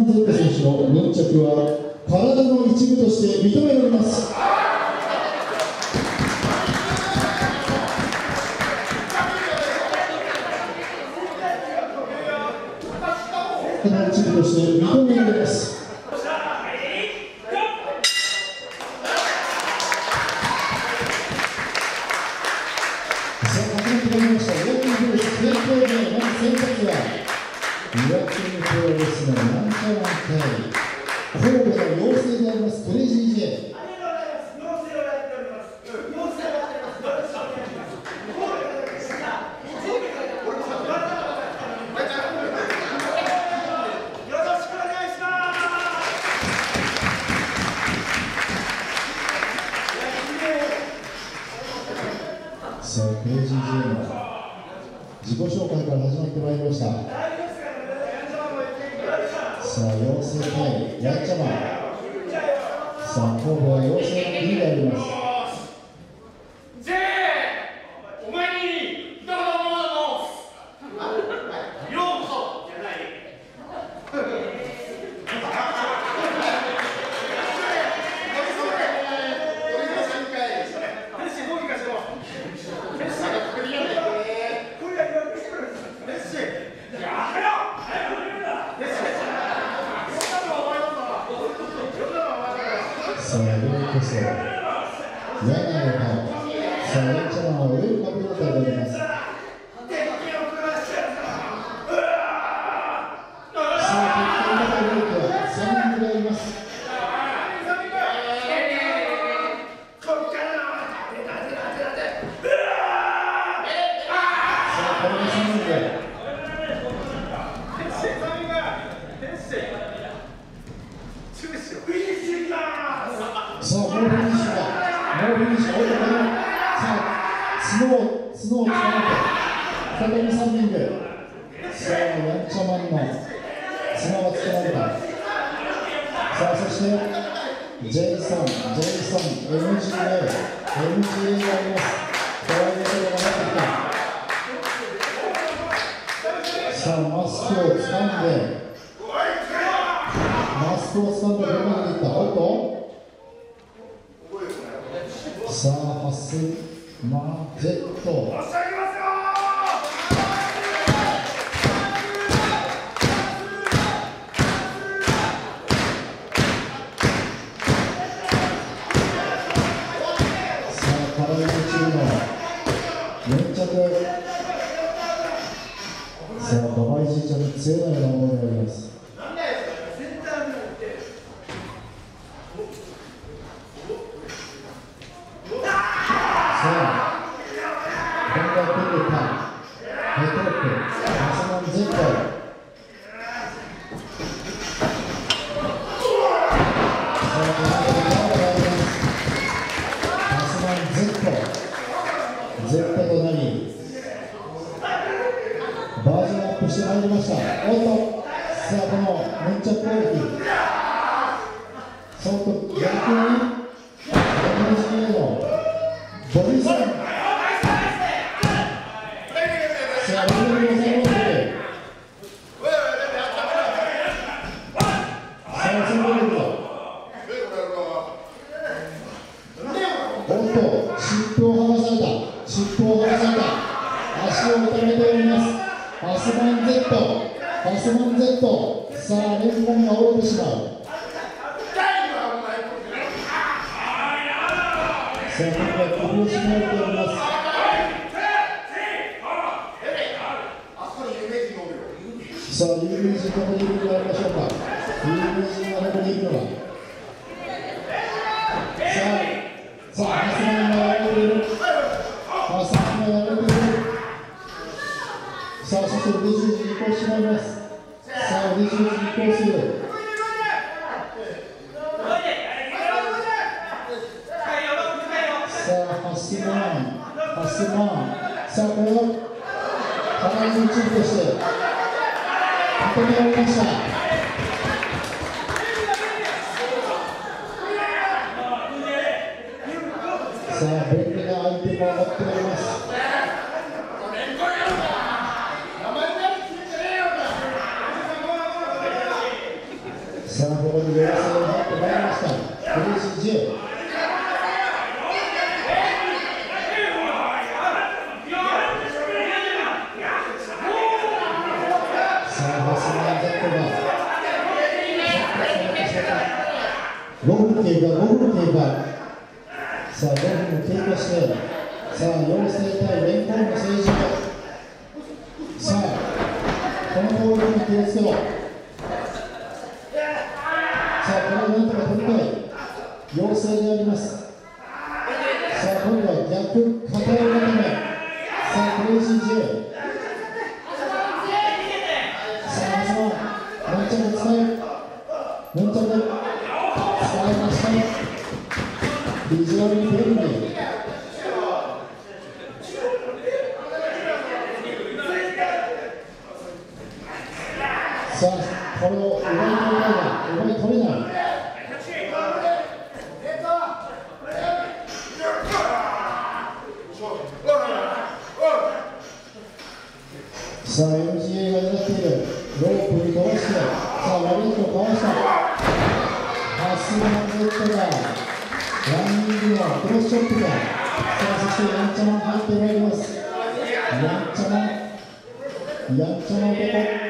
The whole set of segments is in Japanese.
ンゼット選手のヌンチャクは体の一部として認められます。体の一部として認められます。さあ、始まってまいりました。岩国プレス全公演まず先発は岩国プロレスのなんちゃら会神戸の妖精でありますクレジー J さあクレイジー J の自己紹介から始まってまいりました。さあ妖精対やっちゃまさあ候補は妖精の国でありますぜお前にどうもどうもようこそじゃないさあようこそやなのかさあやっちゃまはウェルカム状態でありますさあ結果の中においては3人でありますさあこれで3人でさあもうフィニッシュだもうフィニッシュ追い込むさあ角を角を捕まえて再び3人でさあやんちゃマンの角がつけられたさあそしてジェイソン、ジェイソン、MGA、MGA があります。トライアルが待ってきた。さあ、マスクを掴んで、マスクを掴んで、どこまでいったおっとさあ、ハスマーケット。さあ、体の一部の粘着。さあ、ババイじいちゃん強いような思いがあります。さ全員ボディスラム。さあ、ボディスラムを抑え込んで、さあ、そのボディだ。おっと、湿布を剥がされた。湿布を剥がされた。足を痛めております。ファスマン Z。さあ、レンコンが折れてしまう。さあ、今回首を絞められております。さあ、有名人どこにいるのでありましょうか。有名人はどこにいるのか。さあ、さあ、ファスがやられている。ファスがやられている。さあ、そしてレジに移行してまいります。ささあ、西口にコース。さあ、ハスマン、さあ、これを、互いにチームとして、固められました。さあ、便利なアイテムを持っております。さあ、ここに要請が入ってまいりました。クレイジー J。さあ、ハスマン Z が、5分経過、5分経過。さあ、5分経過して、さあ、陽性対連邦の政治家。さあ、このボールに気をつけろ。さあ、これをなんとか取りたい。陽性であります。さあ、今度は逆、片寄り固め。さあ、クレイジー J。さあ、ハスマン、何着で使える。何着で使いました。ビジュアルに便利。さあ、これを奪い取れない、奪い取れない。さあ、MGA が狙っている。ロープに飛ばして、さあ、ワリットをかわした。ハスマン Z が、ランニングのクロスショットで、さあ、そしてヤンチャマン入ってまいります。ヤンチャマン、ヤンチャマン男。さ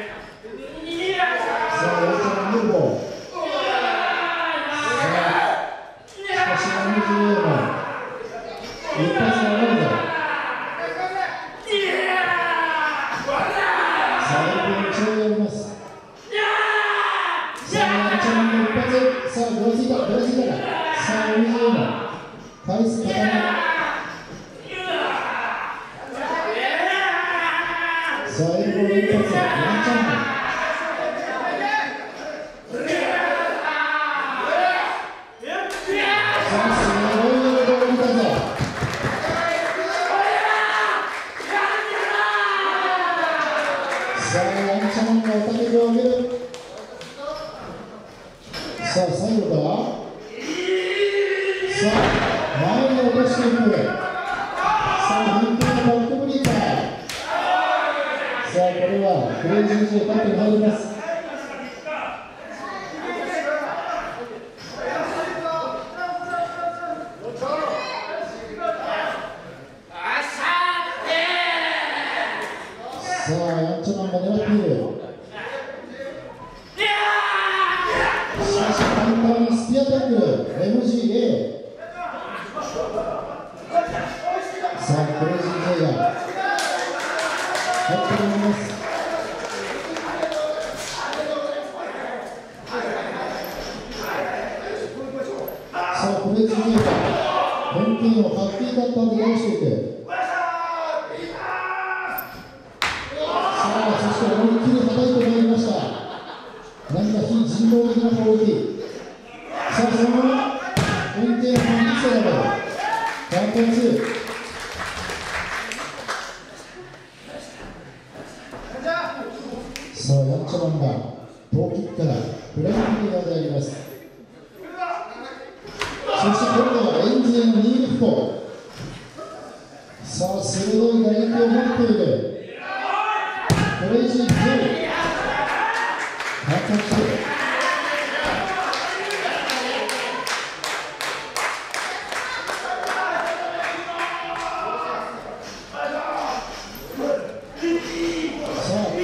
れはクレイジー J カットに入ります。さあ、ヤンチャマンが狙ってる。しかし、簡単にスピアタック、MGA。さあ、クレイジー J が入っております。さあ、クレイジー J が本金をハッピーカッターで直していく。さあ、そして思いっきり叩いてまいりました。何か非人さあ、そのまま、運転を反撃しただろう。カウント2。さあ、ヤンチャマンが、投キックから、フライングプレイヤーであります。そして今度はエンジンのニーリフト。さあ、鋭い打撃を持っている。クレイジー J。形。さあ、トップを倒して、ワンチャンの正面取りを破っていって、さあ、これが入ってくれるか。さあ、ハスマン Z。さあ、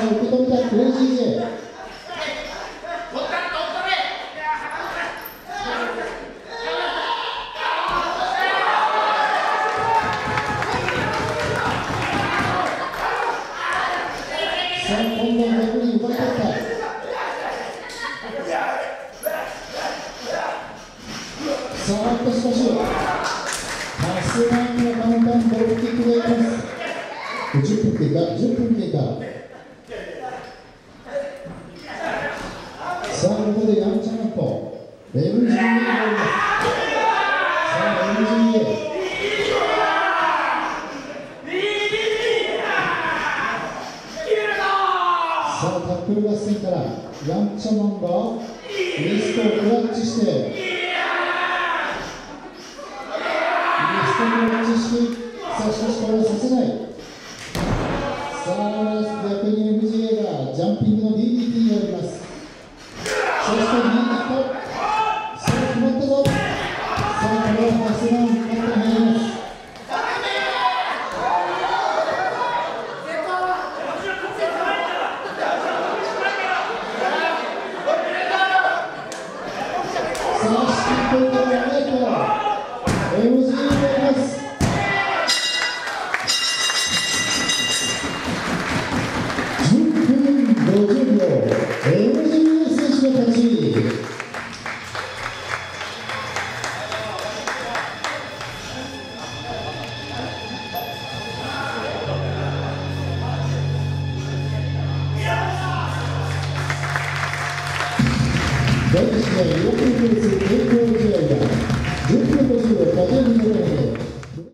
受け止めたクレイジー J 取った取ったねさあ今度は逆に奪い取ったさあっとしかしパスラインのカウンターボールキックでいきます10分経過10分経過さあここでヤンチャマット MGA ボールですさあ MGA さあタックル合戦からヤンチャマンがリストをクラッチして。リストをクラッチしてさあしかしこれはさせない。さあ逆に MGA がジャンピング